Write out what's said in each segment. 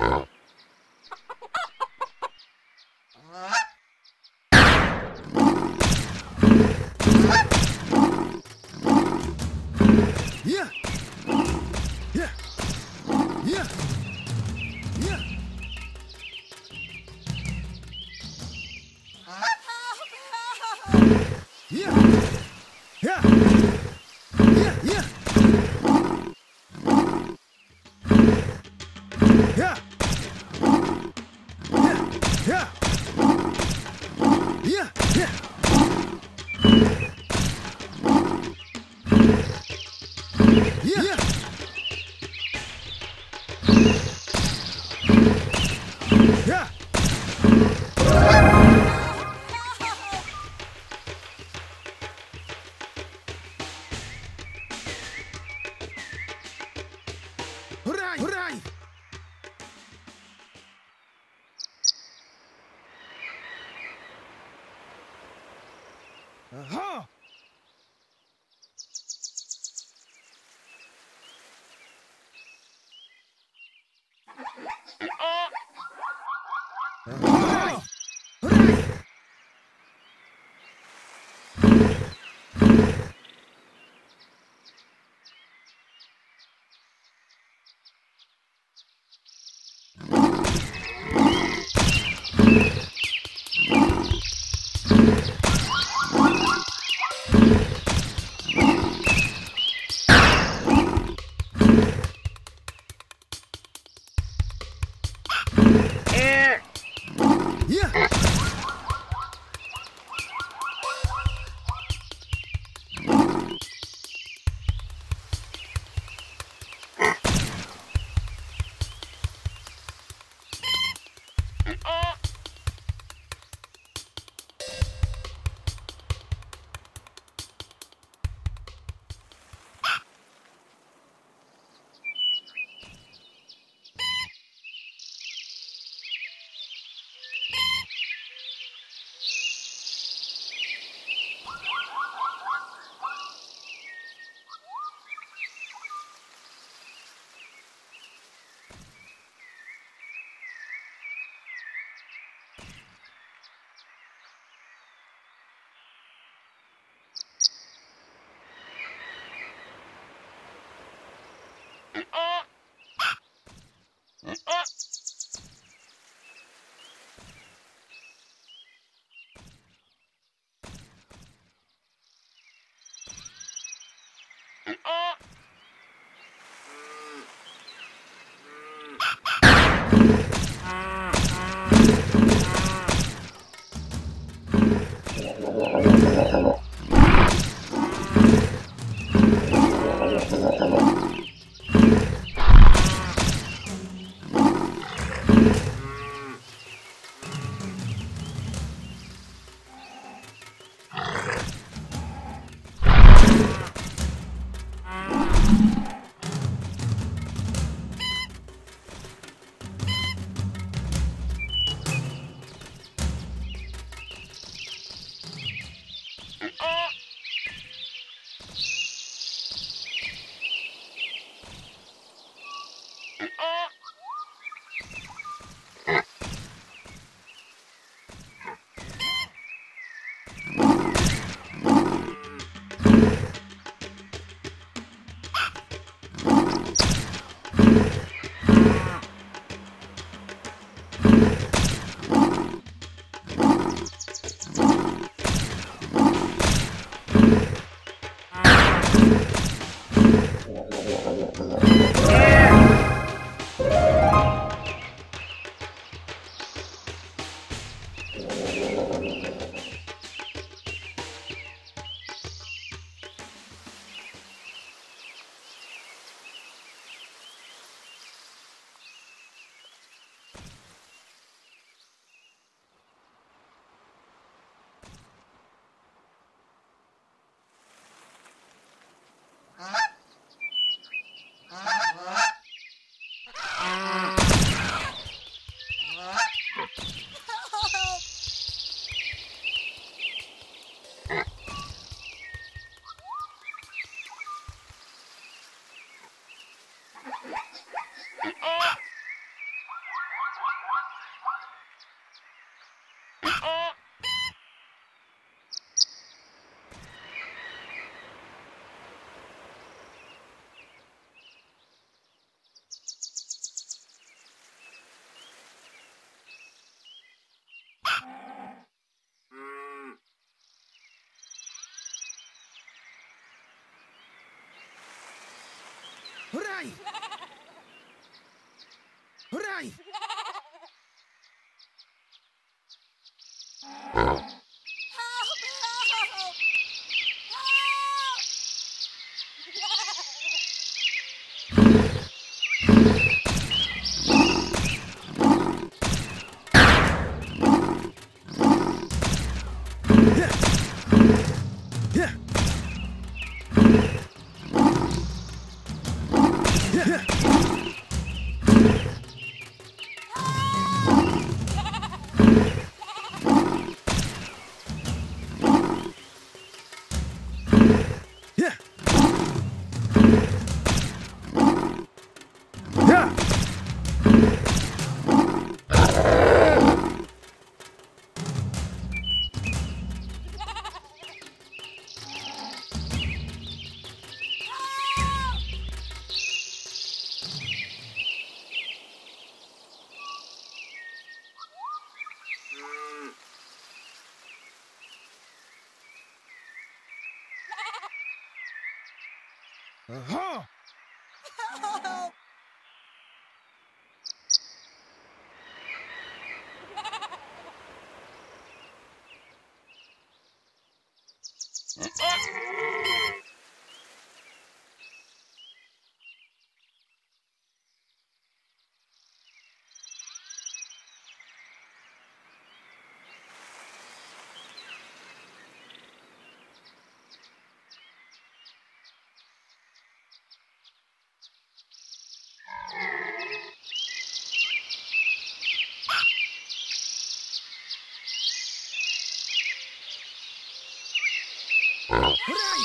Huh? 哼、uh。Huh. Oh! you フライ。フライ。Uh-huh! Right.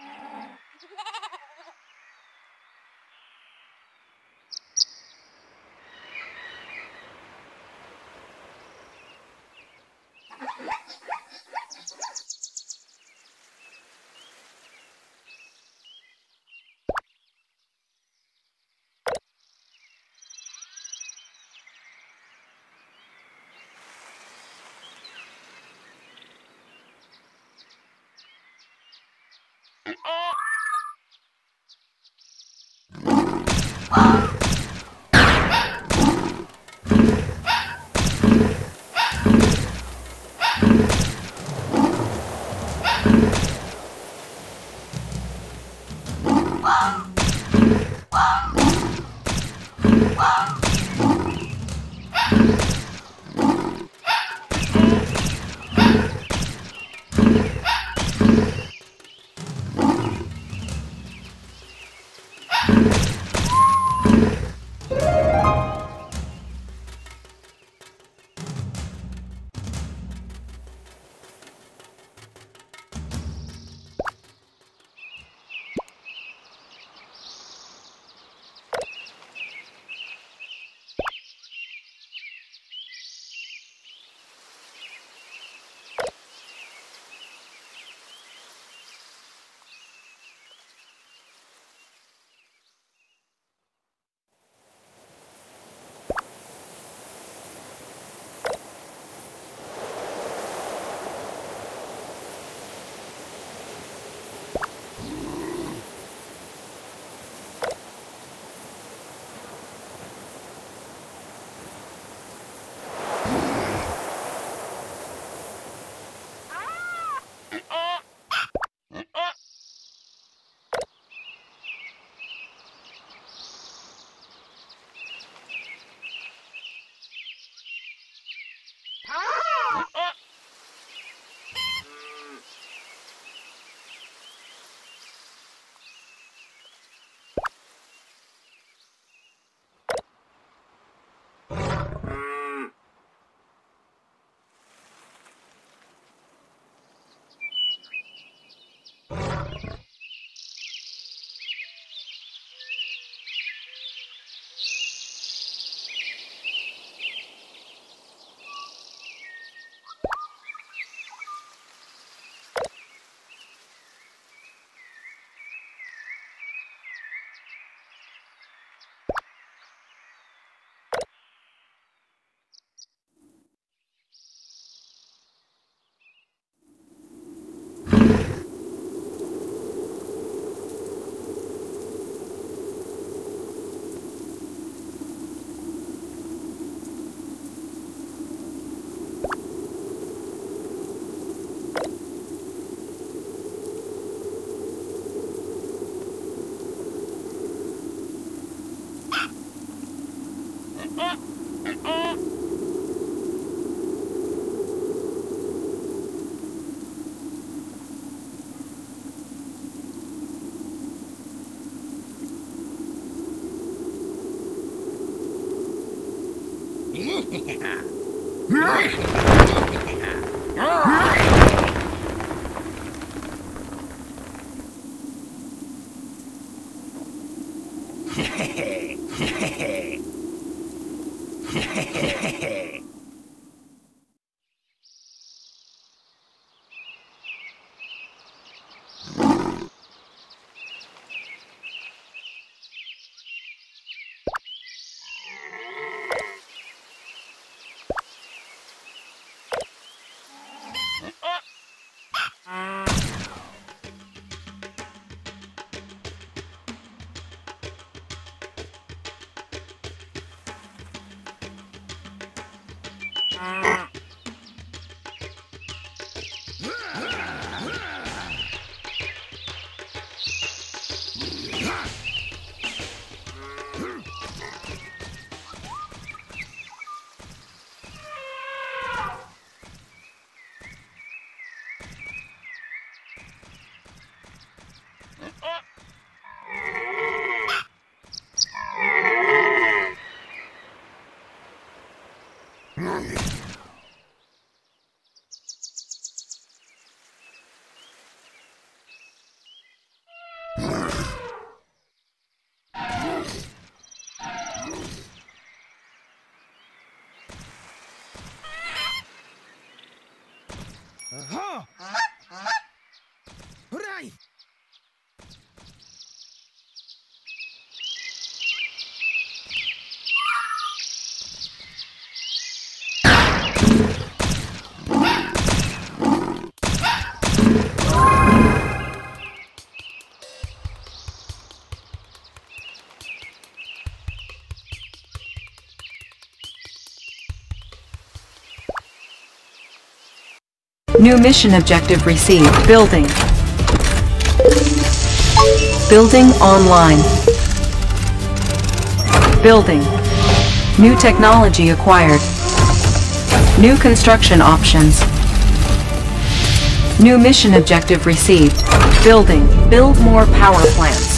Yeah. Hooray! New mission objective received. Building. Building online. Building. New technology acquired. New construction options. New mission objective received. Building. Build more power plants.